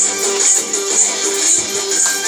Ha